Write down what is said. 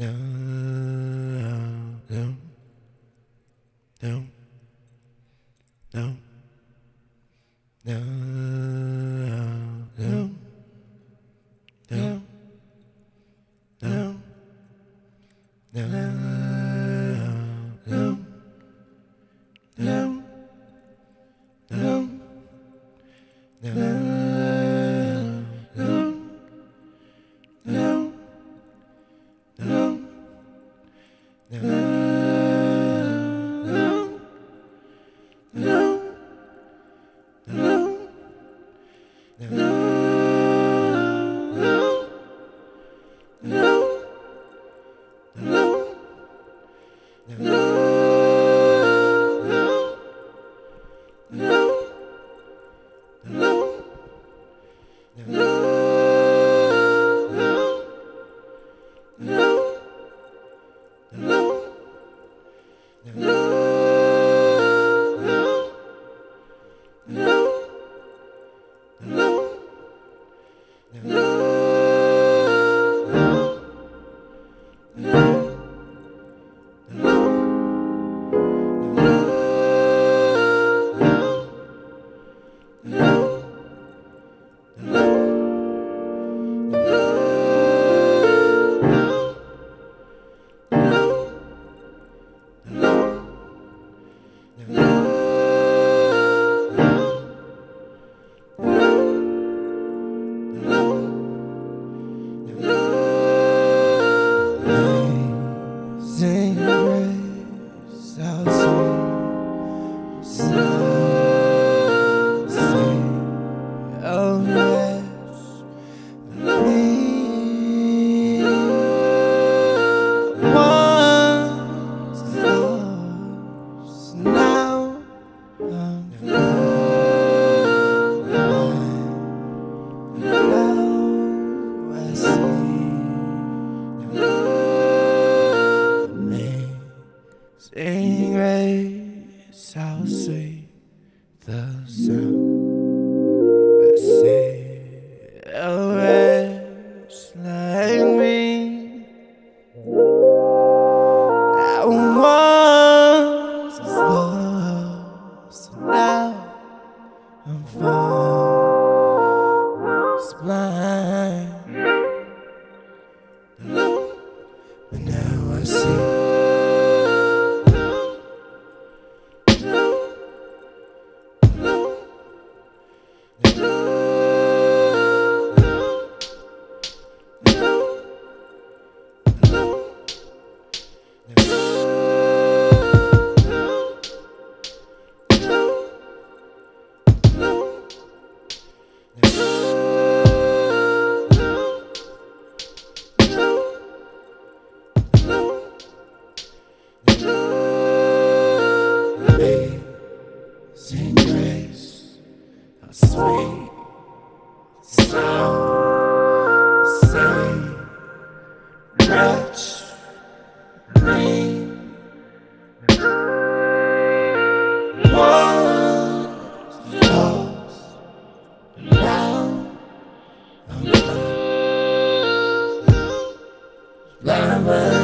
Yeah. I see say the sound that say a wretch like me. I once lost, now I'm found, it's blind. But now I see. summer